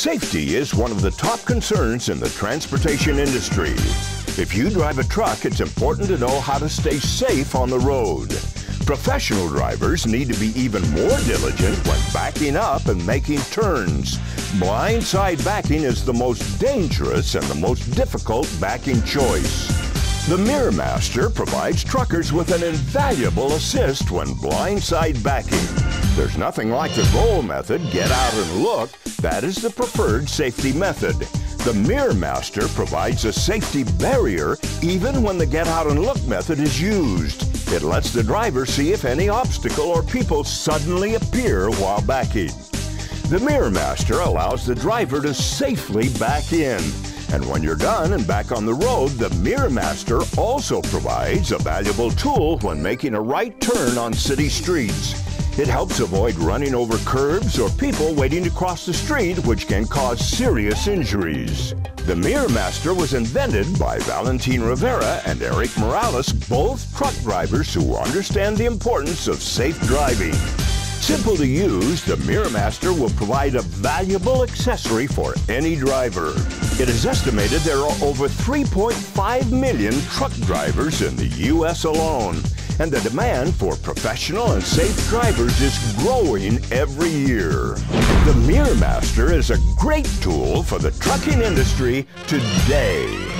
Safety is one of the top concerns in the transportation industry. If you drive a truck, it's important to know how to stay safe on the road. Professional drivers need to be even more diligent when backing up and making turns. Blindside backing is the most dangerous and the most difficult backing choice. The Mirror Master provides truckers with an invaluable assist when blindside backing. There's nothing like the goal method, get out and look. That is the preferred safety method. The Mirror Master provides a safety barrier even when the get out and look method is used. It lets the driver see if any obstacle or people suddenly appear while backing. The Mirror Master allows the driver to safely back in. And when you're done and back on the road, the Mirror Master also provides a valuable tool when making a right turn on city streets. It helps avoid running over curbs or people waiting to cross the street, which can cause serious injuries. The Mirror Master was invented by Valentin Rivera and Eric Morales, both truck drivers who understand the importance of safe driving. Simple to use, the MirrorMaster will provide a valuable accessory for any driver. It is estimated there are over 3.5 million truck drivers in the U.S. alone, and the demand for professional and safe drivers is growing every year. The MirrorMaster is a great tool for the trucking industry today.